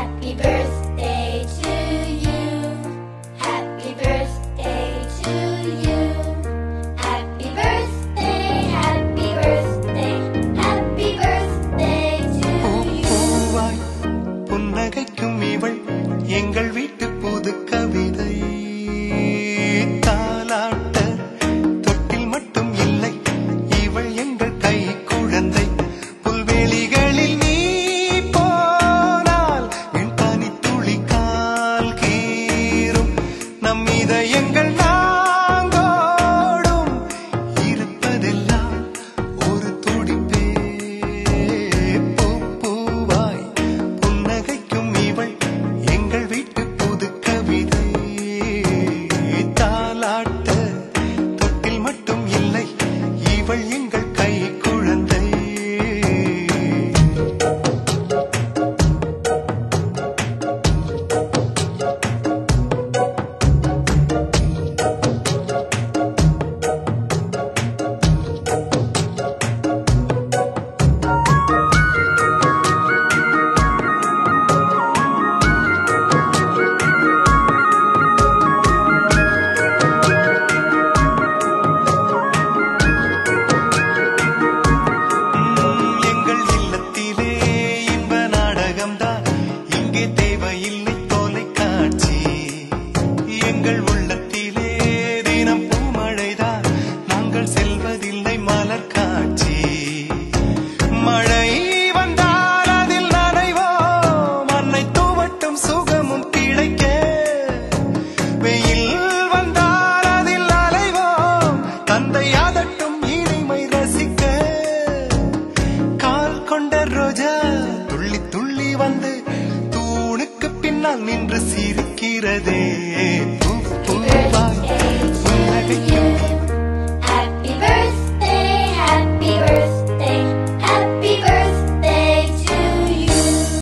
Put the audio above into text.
Happy birthday to you. Happy birthday to you. Happy birthday, happy birthday, happy birthday to you. எங்கள் கை நின்று சிரிக்கிறதே. பூ பூவாய்